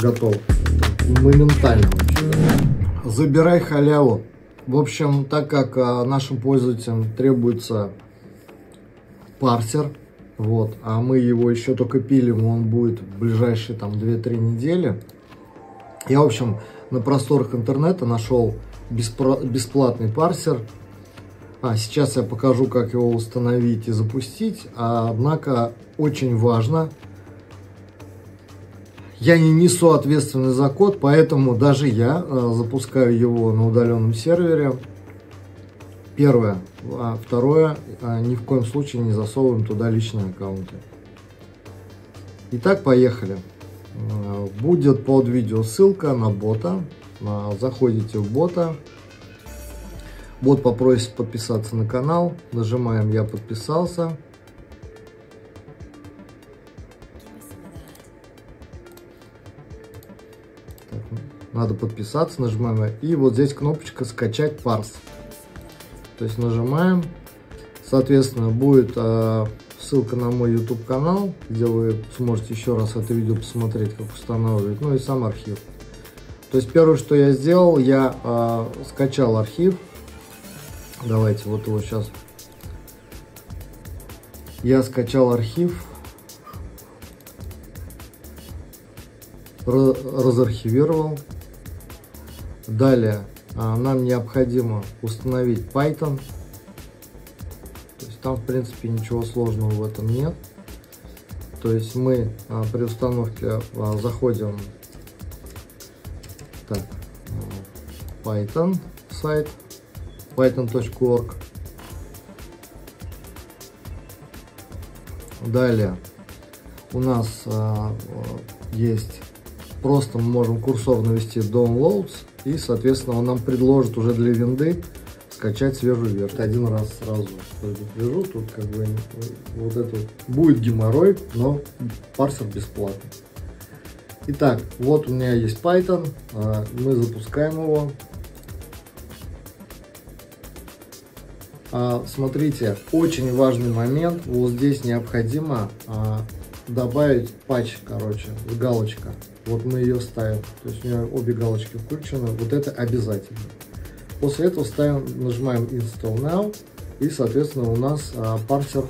готов. Моментально вообще. Забирай халяву. В общем, так как а, нашим пользователям требуется парсер, вот, а мы его еще только пилим, он будет в ближайшие там 2-3 недели. Я, в общем, на просторах интернета нашел бесплатный парсер. А, сейчас я покажу, как его установить и запустить. А, однако, очень важно, я не несу ответственность за код, поэтому даже я э, запускаю его на удаленном сервере. Первое. А второе, э, ни в коем случае не засовываем туда личные аккаунты. Итак, поехали. Э, будет под видео ссылка на бота. Заходите в бота. Бот попросит подписаться на канал. Нажимаем «Я подписался». Надо подписаться, нажимаем, и вот здесь кнопочка скачать парс. То есть нажимаем, соответственно, будет э, ссылка на мой YouTube канал, где вы сможете еще раз это видео посмотреть, как устанавливать, ну и сам архив. То есть первое, что я сделал, я э, скачал архив. Давайте вот его сейчас. Я скачал архив. разархивировал. Далее а, нам необходимо установить Python. То есть там в принципе ничего сложного в этом нет. То есть мы а, при установке а, заходим так, Python сайт python.org. Далее у нас есть просто мы можем курсор навести downloads и, соответственно, он нам предложит уже для винды скачать свежую версию. Один раз сразу предупрежу, тут как бы вот это будет геморрой, но парсер бесплатный. Итак, вот у меня есть Python, а, мы запускаем его. А, смотрите, очень важный момент, вот здесь необходимо а, добавить патч, короче, галочка. Вот мы ее ставим. То есть у меня обе галочки включены. Вот это обязательно. После этого ставим, нажимаем Install Now. И, соответственно, у нас а, парсер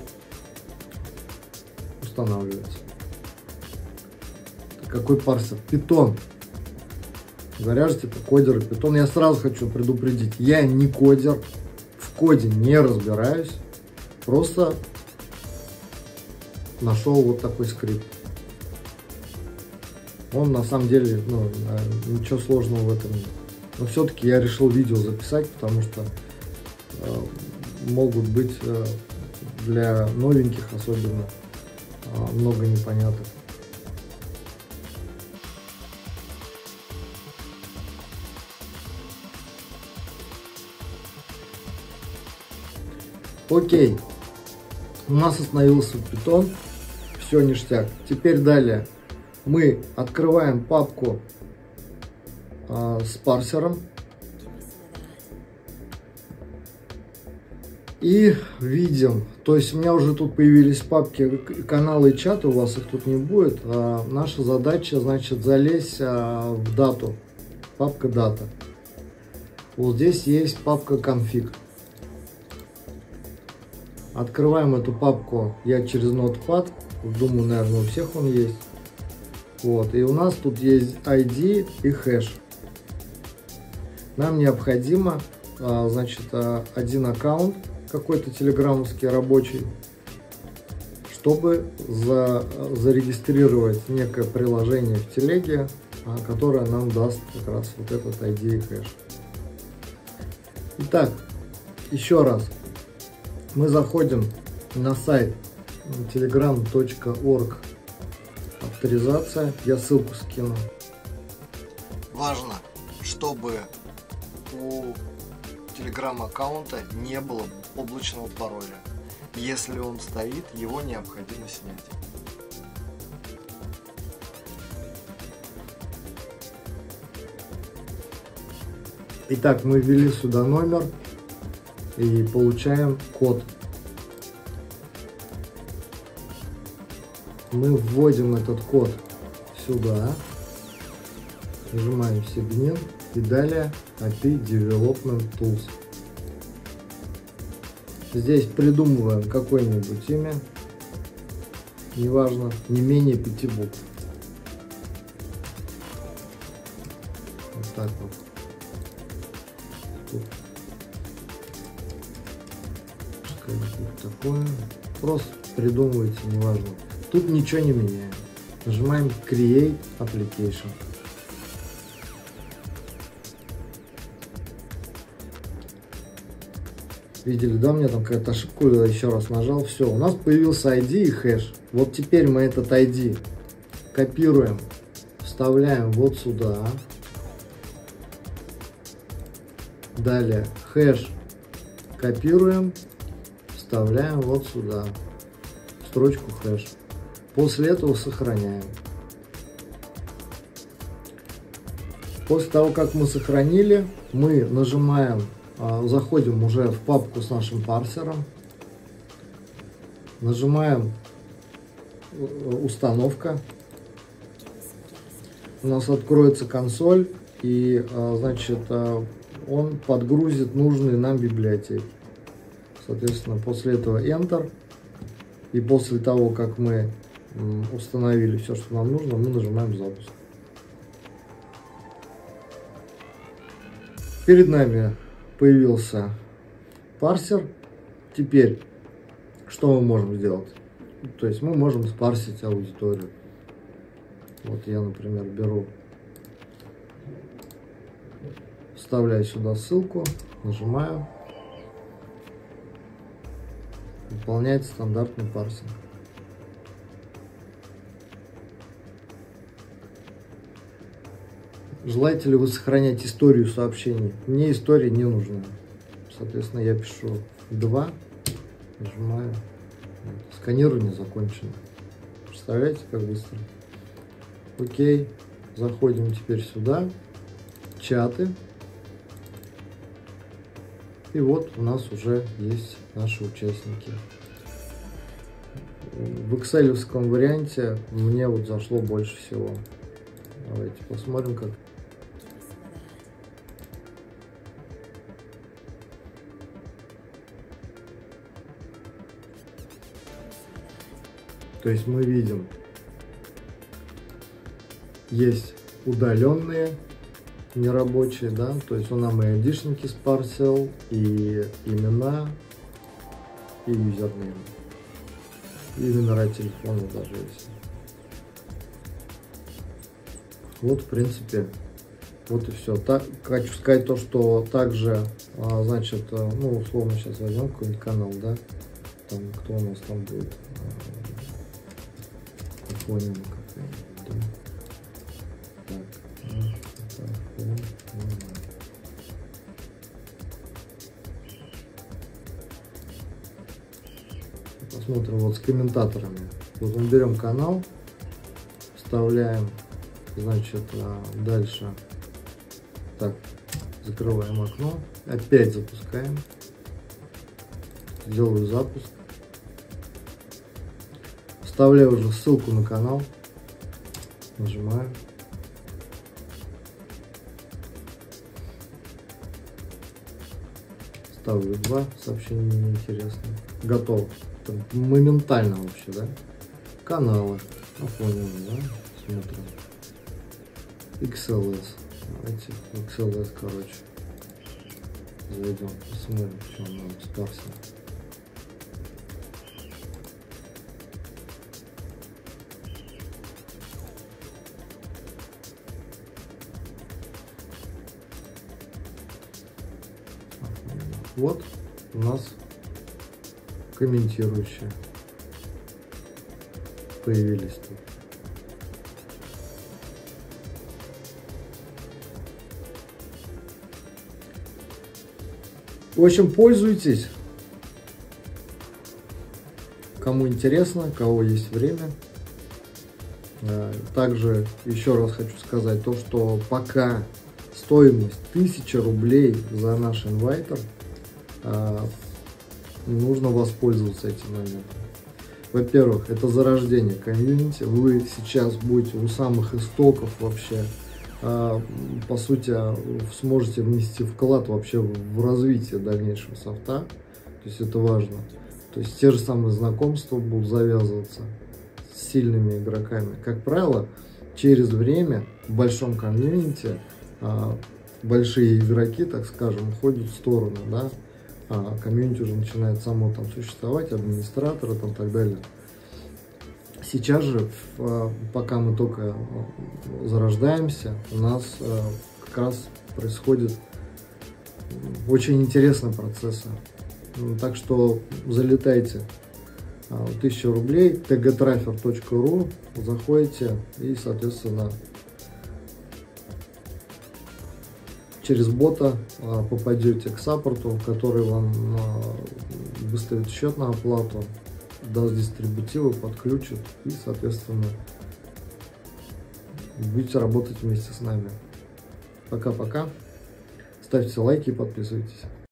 устанавливается. Какой парсер? Питон. Говорят же, типа, кодеры питон. Я сразу хочу предупредить. Я не кодер. В коде не разбираюсь. Просто нашел вот такой скрипт. Он на самом деле, ну, э, ничего сложного в этом нет. Но все-таки я решил видео записать, потому что э, могут быть э, для новеньких особенно э, много непоняток. Окей, у нас остановился питон, все ништяк. Теперь далее мы открываем папку а, с парсером и видим, то есть у меня уже тут появились папки, каналы и чаты, у вас их тут не будет. А наша задача, значит, залезть а, в дату, папка дата. Вот здесь есть папка конфиг. Открываем эту папку, я через Notepad, думаю, наверное, у всех он есть. Вот, и у нас тут есть ID и хэш. Нам необходимо, а, значит, а, один аккаунт, какой-то телеграммовский рабочий, чтобы за, зарегистрировать некое приложение в телеге, а, которое нам даст как раз вот этот ID и хэш. Итак, еще раз, мы заходим на сайт telegram.org авторизация. Я ссылку скину. Важно, чтобы у телеграм-аккаунта не было облачного пароля. Если он стоит, его необходимо снять. Итак, мы ввели сюда номер и получаем код мы вводим этот код сюда. Нажимаем Signin и далее API Development Tools. Здесь придумываем какое-нибудь имя, неважно, не менее пяти букв. Вот так вот. Тут. Будет такое. Просто придумывайте, неважно. Тут ничего не меняем. Нажимаем Create Application. Видели, да, у меня там какая-то ошибка, я еще раз нажал, все, у нас появился ID и хэш. Вот теперь мы этот ID копируем, вставляем вот сюда. Далее хэш копируем, вставляем вот сюда, строчку хэш. После этого сохраняем. После того, как мы сохранили, мы нажимаем а, заходим уже в папку с нашим парсером, нажимаем э, установка, у нас откроется консоль и а, значит а, он подгрузит нужные нам библиотеки. Соответственно, после этого Enter. И после того, как мы установили все, что нам нужно, мы нажимаем запуск. Перед нами появился парсер. Теперь, что мы можем сделать? То есть мы можем спарсить аудиторию. Вот я, например, беру, вставляю сюда ссылку, нажимаю, выполняет стандартный парсинг. Желаете ли вы сохранять историю сообщений? Мне история не нужна. Соответственно, я пишу 2, нажимаю. Сканирование закончено. Представляете, как быстро? Окей. Заходим теперь сюда. Чаты. И вот у нас уже есть наши участники. В excel варианте мне вот зашло больше всего. Давайте посмотрим, как То есть мы видим, есть удаленные нерабочие, да, то есть он нам и айдишники спарсил, и имена, и юзернейм, и номера телефона даже есть. Вот, в принципе, вот и все. Так, хочу сказать то, что также, а, значит, э, ну, условно сейчас возьмем какой-нибудь канал, да, там, кто у нас там будет, понял какая-нибудь, да? Так, ну, Посмотрим вот с комментаторами. Вот мы берем канал, вставляем, значит, а, дальше, так, закрываем окно, опять запускаем, делаю запуск. Вставляю уже ссылку на канал. Нажимаю. Ставлю два сообщения неинтересные. Готово. Это моментально вообще, да? Каналы. Ну, понял, да? Смотрим. XLS. Давайте XLS, короче. Зайдем, посмотрим, что нам спасся. Вот у нас комментирующие появились тут. В общем, пользуйтесь. Кому интересно, кого есть время. Э, также еще раз хочу сказать то, что пока стоимость 1000 рублей за наш инвайтер – нужно воспользоваться этим моментом. Во-первых, это зарождение комьюнити. Вы сейчас будете у самых истоков вообще а, по сути, сможете внести вклад вообще в развитие дальнейшего софта. То есть это важно. То есть те же самые знакомства будут завязываться с сильными игроками. Как правило, через время в большом комьюнити а, большие игроки, так скажем, уходят в сторону, да, а комьюнити уже начинает само там существовать, администраторы там так далее. Сейчас же, пока мы только зарождаемся, у нас э, как раз происходит очень интересные процессы. Так что залетайте 1000 а, рублей, tgtrafer.ru, заходите и, соответственно, через бота а, попадете к саппорту, который вам а, выставит счет на оплату, даст дистрибутивы, подключит и, соответственно, будете работать вместе с нами. Пока-пока. Ставьте лайки и подписывайтесь.